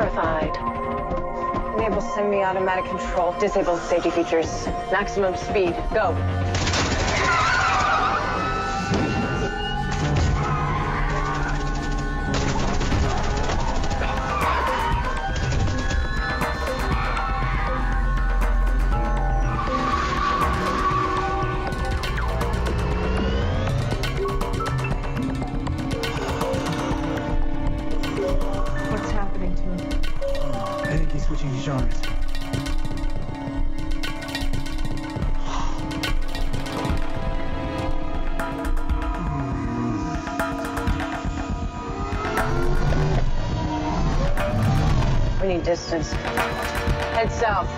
verified. Enable semi-automatic control. Disable safety features. Maximum speed. Go. I switching genres. We need distance. Head south.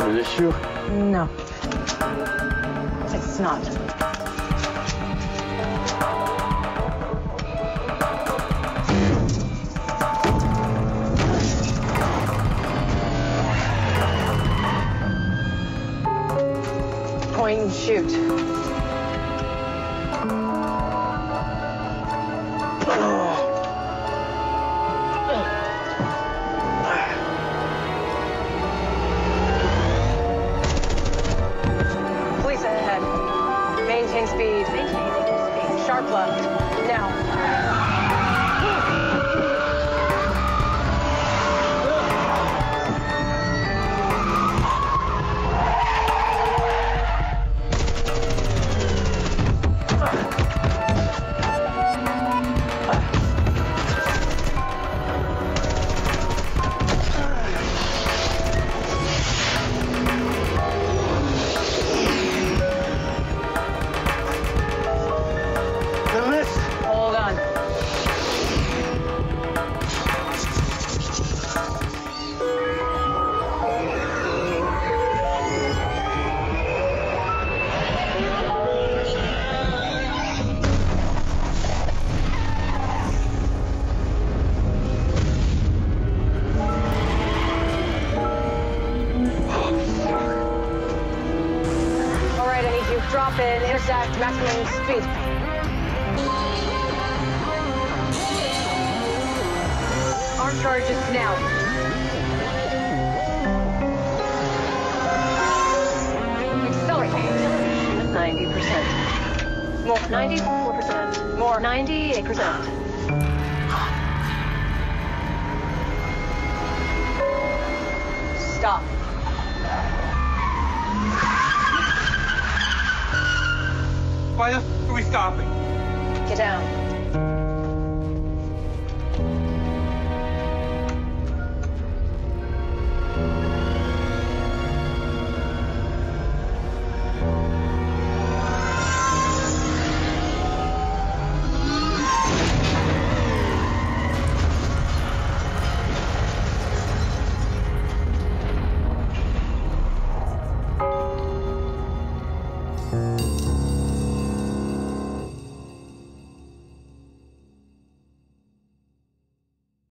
The issue? No. It's not. Point and shoot. In, intersect, maximum speed. Arm charges now. Accelerate. 90%. More. 94%. More. 98%. Stop. fire? Or are we stopping? Get down. Música